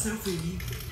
saiu ferido.